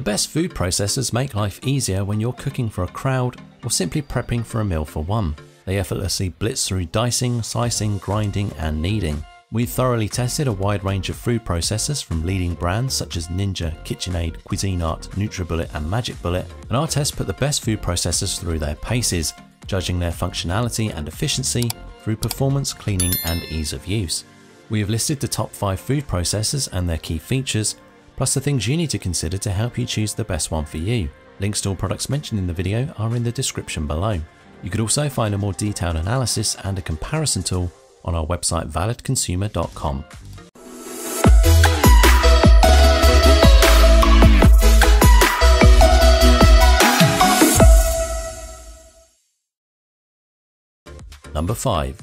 The best food processors make life easier when you're cooking for a crowd or simply prepping for a meal for one. They effortlessly blitz through dicing, slicing, grinding, and kneading. We've thoroughly tested a wide range of food processors from leading brands such as Ninja, KitchenAid, Cuisinart, NutriBullet and Magic Bullet, and our test put the best food processors through their paces, judging their functionality and efficiency through performance, cleaning and ease of use. We have listed the top 5 food processors and their key features, plus the things you need to consider to help you choose the best one for you. Links to all products mentioned in the video are in the description below. You could also find a more detailed analysis and a comparison tool on our website validconsumer.com. Number 5.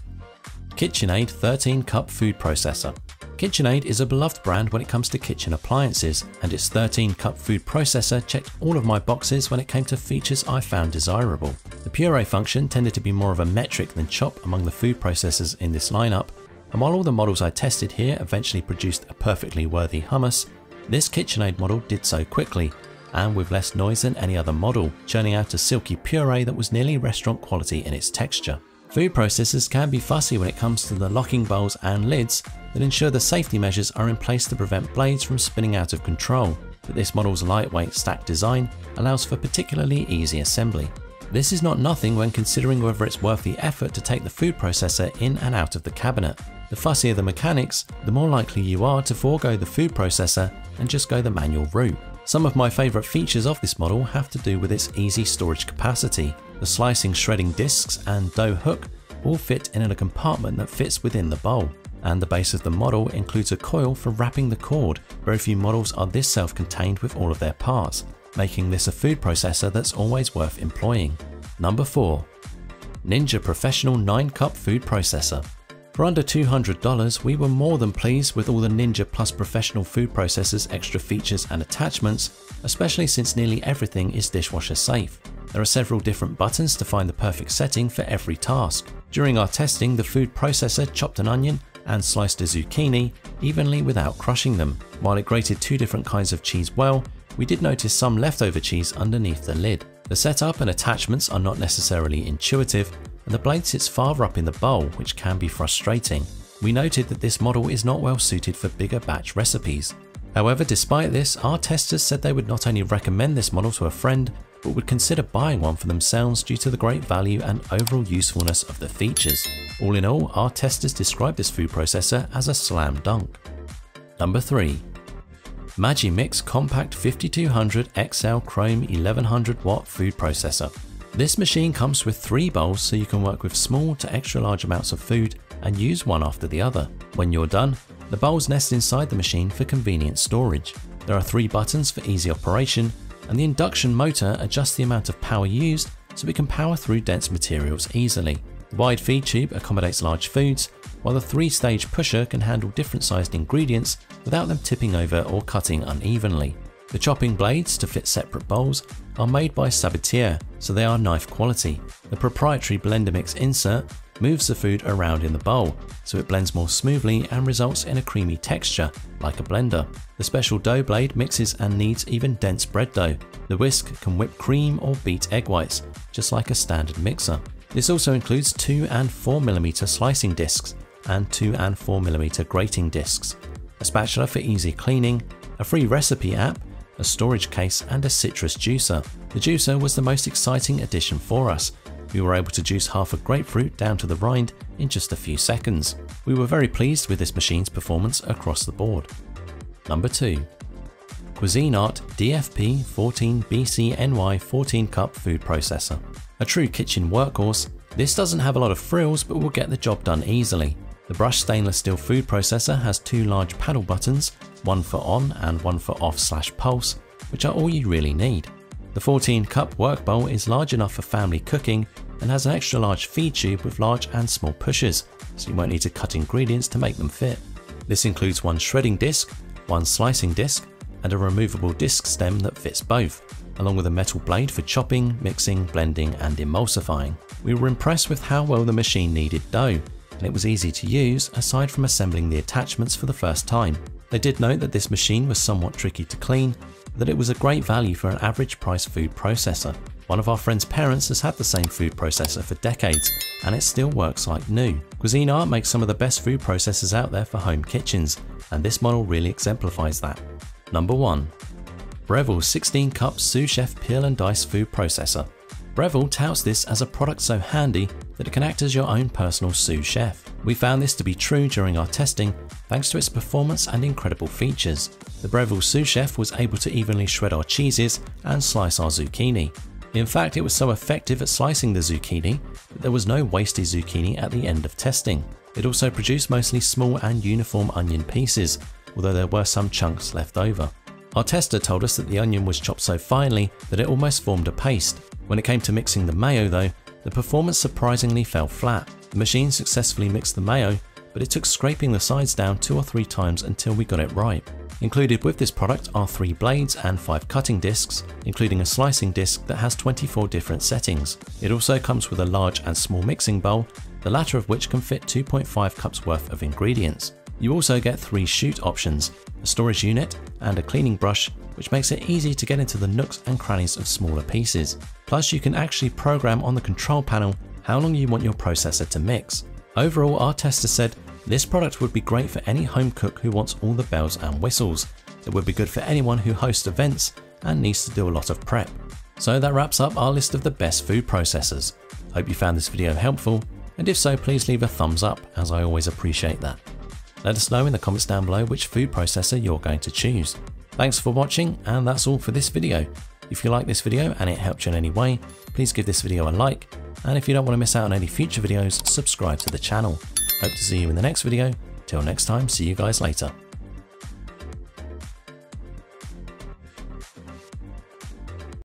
KitchenAid 13 Cup Food Processor. KitchenAid is a beloved brand when it comes to kitchen appliances, and its 13 cup food processor checked all of my boxes when it came to features I found desirable. The puree function tended to be more of a metric than chop among the food processors in this lineup, and while all the models I tested here eventually produced a perfectly worthy hummus, this KitchenAid model did so quickly, and with less noise than any other model, churning out a silky puree that was nearly restaurant quality in its texture. Food processors can be fussy when it comes to the locking bowls and lids that ensure the safety measures are in place to prevent blades from spinning out of control, but this model's lightweight stack design allows for particularly easy assembly. This is not nothing when considering whether it's worth the effort to take the food processor in and out of the cabinet. The fussier the mechanics, the more likely you are to forego the food processor and just go the manual route. Some of my favourite features of this model have to do with its easy storage capacity. The slicing shredding discs and dough hook all fit in a compartment that fits within the bowl. And the base of the model includes a coil for wrapping the cord. Very few models are this self-contained with all of their parts, making this a food processor that's always worth employing. Number 4. Ninja Professional 9 Cup Food Processor for under $200, we were more than pleased with all the Ninja Plus professional food processors extra features and attachments, especially since nearly everything is dishwasher safe. There are several different buttons to find the perfect setting for every task. During our testing, the food processor chopped an onion and sliced a zucchini evenly without crushing them. While it grated two different kinds of cheese well, we did notice some leftover cheese underneath the lid. The setup and attachments are not necessarily intuitive, and the blade sits farther up in the bowl, which can be frustrating. We noted that this model is not well suited for bigger batch recipes. However, despite this, our testers said they would not only recommend this model to a friend, but would consider buying one for themselves due to the great value and overall usefulness of the features. All in all, our testers described this food processor as a slam dunk. Number 3. Magimix Compact 5200 XL Chrome 1100 watt food processor. This machine comes with three bowls so you can work with small to extra large amounts of food and use one after the other. When you're done, the bowls nest inside the machine for convenient storage. There are three buttons for easy operation and the induction motor adjusts the amount of power used so it can power through dense materials easily. The wide feed tube accommodates large foods, while the three-stage pusher can handle different sized ingredients without them tipping over or cutting unevenly. The chopping blades to fit separate bowls are made by Sabatier, so they are knife quality. The proprietary Blender Mix insert moves the food around in the bowl, so it blends more smoothly and results in a creamy texture, like a blender. The special dough blade mixes and kneads even dense bread dough. The whisk can whip cream or beat egg whites, just like a standard mixer. This also includes 2 and 4mm slicing discs and 2 and 4mm grating discs, a spatula for easy cleaning, a free recipe app a storage case and a citrus juicer. The juicer was the most exciting addition for us. We were able to juice half a grapefruit down to the rind in just a few seconds. We were very pleased with this machine's performance across the board. Number 2. Cuisinart DFP 14BCNY 14 cup food processor. A true kitchen workhorse, this doesn't have a lot of frills but will get the job done easily. The brushed stainless steel food processor has two large paddle buttons, one for on and one for off slash pulse, which are all you really need. The 14 cup work bowl is large enough for family cooking and has an extra large feed tube with large and small pushers, so you won't need to cut ingredients to make them fit. This includes one shredding disc, one slicing disc, and a removable disc stem that fits both, along with a metal blade for chopping, mixing, blending and emulsifying. We were impressed with how well the machine kneaded dough, and it was easy to use aside from assembling the attachments for the first time. They did note that this machine was somewhat tricky to clean, that it was a great value for an average price food processor. One of our friend's parents has had the same food processor for decades and it still works like new. Cuisinart makes some of the best food processors out there for home kitchens and this model really exemplifies that. Number 1. Breville 16 cup sous chef peel and dice food processor. Breville touts this as a product so handy that it can act as your own personal sous chef. We found this to be true during our testing thanks to its performance and incredible features. The Breville sous chef was able to evenly shred our cheeses and slice our zucchini. In fact, it was so effective at slicing the zucchini that there was no wasted zucchini at the end of testing. It also produced mostly small and uniform onion pieces, although there were some chunks left over. Our tester told us that the onion was chopped so finely that it almost formed a paste. When it came to mixing the mayo though, the performance surprisingly fell flat. The machine successfully mixed the mayo, but it took scraping the sides down two or three times until we got it right. Included with this product are three blades and five cutting discs, including a slicing disc that has 24 different settings. It also comes with a large and small mixing bowl, the latter of which can fit 2.5 cups worth of ingredients. You also get three chute options, a storage unit and a cleaning brush, which makes it easy to get into the nooks and crannies of smaller pieces. Plus you can actually program on the control panel how long you want your processor to mix. Overall, our tester said this product would be great for any home cook who wants all the bells and whistles. It would be good for anyone who hosts events and needs to do a lot of prep. So that wraps up our list of the best food processors. Hope you found this video helpful, and if so please leave a thumbs up as I always appreciate that. Let us know in the comments down below which food processor you're going to choose. Thanks for watching and that's all for this video. If you like this video and it helped you in any way, please give this video a like, and if you don't want to miss out on any future videos, subscribe to the channel. Hope to see you in the next video. Till next time, see you guys later.